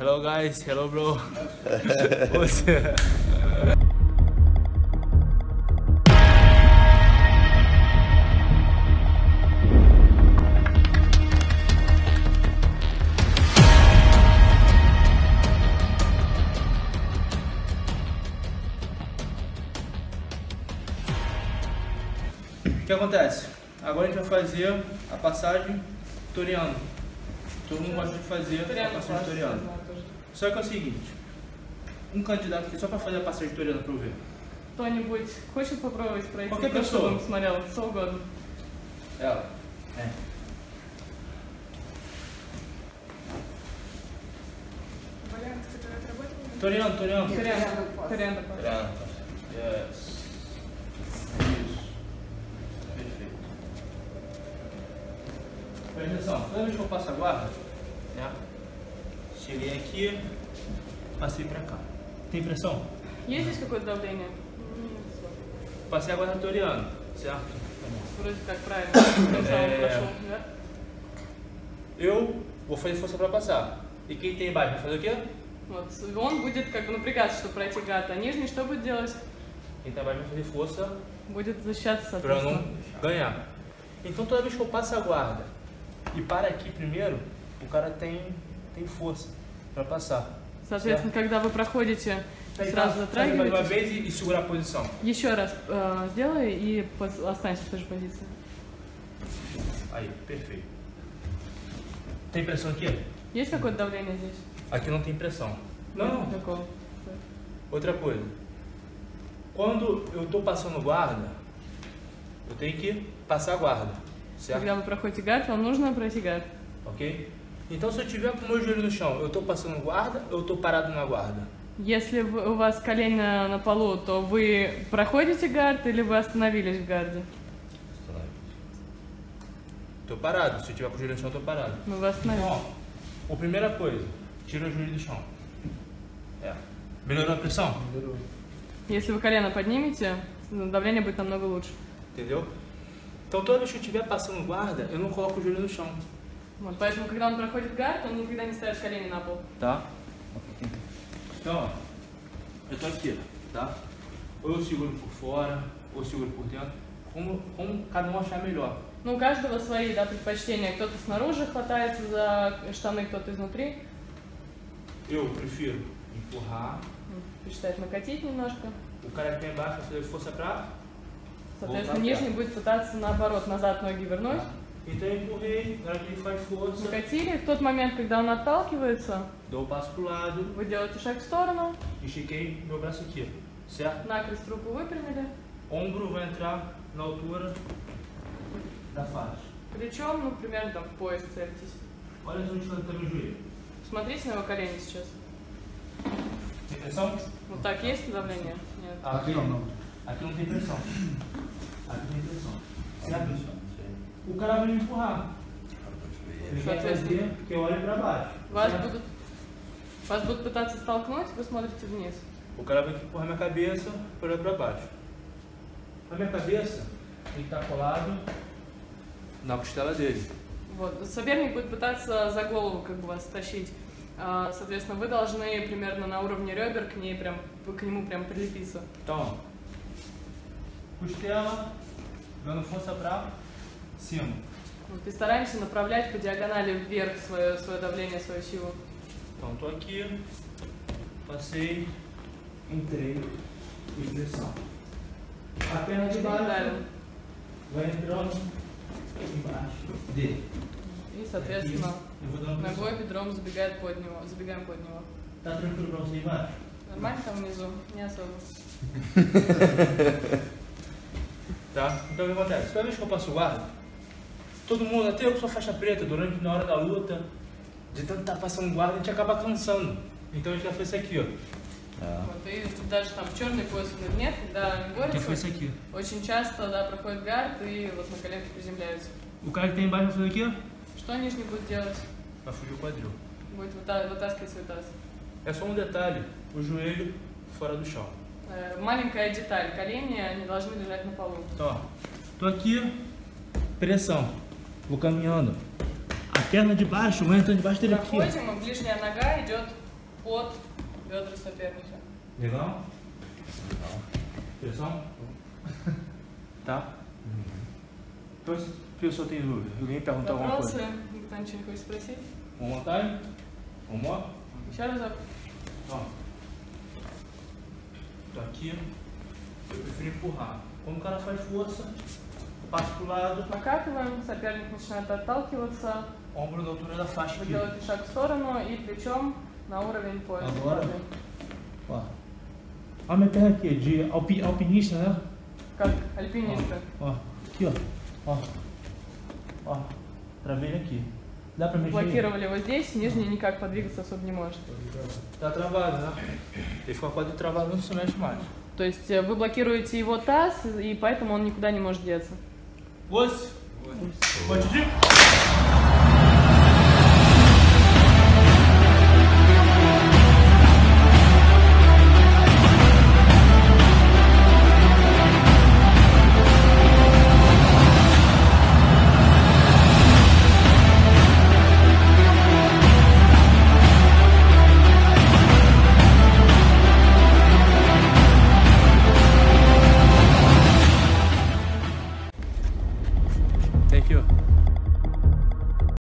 Hello guys, hello bro. O que acontece? Agora a gente vai fazer a passagem Toriano. Todo mundo gosta de fazer a passagem Toriano. Só que é o seguinte, um candidato aqui só para fazer a passagem Toriano para eu ver. Кто-нибудь хочет попробовать пройти? Qualquer Кто pessoa. чтобы смотрел, что угодно. Ela. É. Вариант, который отработал. Toriano, Toriano. Корианда, корианда, пожалуйста. Toriano. Yes. Isso. Perfeito. Presta atenção, toda vez que eu passo a guarda, né? Cheguei aqui, passei pra cá. Tem pressão? Есть здесь какое-то давление? Passei a guarda Toriano, certo? Вроде как правильно. Тем самым É. прошел, да? Eu vou fazer força pra passar. E quem tem embaixo vai fazer o quê? Вот. Он будет как бы напрягаться, чтобы пройти гард, а нижний что будет делать? Quem tá embaixo vai fazer força Будет защищаться, pra eu соответственно. não ganhar. Então toda vez que eu passo a guarda e para aqui primeiro, o cara tem, tem força pra passar. Соответственно, когда вы проходите, Tá, сразу faz mais uma затрагиваете. vez e, e segura a posição. Еще раз э, сделай и пос- останься в той же позиции. Aí, perfeito. Tem pressão aqui? Есть какое-то давление здесь? Aqui não tem pressão. Não, Такого. outra coisa. Quando eu tô passando guarda, eu tenho que passar a guarda, certo? Когда вы проходите гард, вам нужно пройти гард. Ok? Então se eu tiver com o meu joelho no chão, eu tô passando guarda ou eu tô parado na guarda? Если вы- у вас колени на, на полу, то вы проходите гард или вы остановились в гарде? Tô parado. Se eu tiver com o joelho no chão, eu tô parado. Мы вы остановились. Então, ó, a primeira coisa, tira o joelho do chão. É. Melhorou a pressão? Если вы колено поднимете, давление будет намного лучше. Entendeu? Então toda vez que eu estiver passando guarda, eu não coloco o joelho no chão. Вот, поэтому, когда он проходит гард, он никогда не ставит колени на пол. Tá? Então, eu tô aqui, tá? Ou eu seguro por fora, ou eu seguro por dentro, como, como cada um achar melhor. Ну, у каждого свои да, предпочтения. Кто-то снаружи хватается за штаны, кто-то изнутри. Eu prefiro empurrar, Предпочитает накатить немножко. o cara que tá embaixo vai fazer força pra. Соответственно, нижний будет пытаться наоборот, назад ноги вернуть. Накатили. В тот момент, когда он отталкивается, вы делаете шаг в сторону, e накрест руку выпрямили, Ombro vai entrar na altura da faixa. плечом, ну, примерно там в пояс цельтесь. Olha onde está o joelho. Смотрите на его колени сейчас. Tem pressão? Вот так есть давление? Нет. Aqui não. Aqui não tem pressão. Aqui tem pressão. Certo? O cara vai me empurrar. Ele vai fazer que eu olhe para baixo. Вас certo? будут, вас будут пытаться столкнуть, вы смотрите вниз. O cara vai empurrar minha cabeça para olhar para baixo. A minha cabeça tem que estar colado na costela dele. Вот. Соперник будет пытаться за голову как бы вас тащить. А, Соответственно, вы должны примерно на уровне ребер к ней прям к нему прям прилепиться. Então, ó, costela dando força para Cima. Вот. И стараемся направлять по диагонали вверх свое, свое давление, свою силу. Tô aqui, passei, entrei e pressão. A perna de baixo Далее. vai entrando embaixo dele. И, соответственно, ногой, бедром забегает под него, забегаем под него. Tá tranquilo pra você embaixo? Нормально там внизу? Не особо. Tá? Então o que acontece? Toda vez que eu passo guarda, todo mundo, até eu que sou faixa preta, durante na hora da luta, de tanto estar passando guarda, a gente acaba cansando. Então a gente já fez isso aqui, ó. Вот. И даже там черный пояс или нет, когда они Já борются, foi isso aqui. очень часто да, проходит гард и вот на коленке приземляются. O cara que tá embaixo vai fazer aqui, ó. Что нижний будет делать? Vai fugir o quadril. Будет выта- вытаскивать свой таз. É só um detalhe, o joelho fora do chão. Э, Маленькая деталь. Колени не должны лежать на полу. Então, ó, tô aqui, pressão, vou caminhando. A perna de baixo vai entrando debaixo dele aqui, ó. Проходим, и ближняя нога идет под бедра соперника. Legal? Pressão? Tá? Depois, pessoal tem dúvida. Alguém perguntou alguma Вопросы? coisa? Никто ничего не хочет спросить? One more time? One more? Еще разок. Ó. Tô aqui. Eu prefiro empurrar. Quando o cara faz força, passo pro lado, Накатываем, соперник начинает отталкиваться, ombro da altura da faixa вы aqui. делаете шаг в сторону и плечом на уровень пояса. Agora? Ó. Olha minha perna aqui, de alpi, alpinista, né? Как альпинисты. Ó. Aqui, ó. Ó. Ó. Travei ele aqui. Dá pra mexer? Блокировали его здесь, нижний никак подвигаться особо не может. Tá travado, né? Ele fica quase travado, não se mexe mais. То есть э, вы блокируете его таз, и поэтому он никуда не может деться. Osso. Osso. Osso.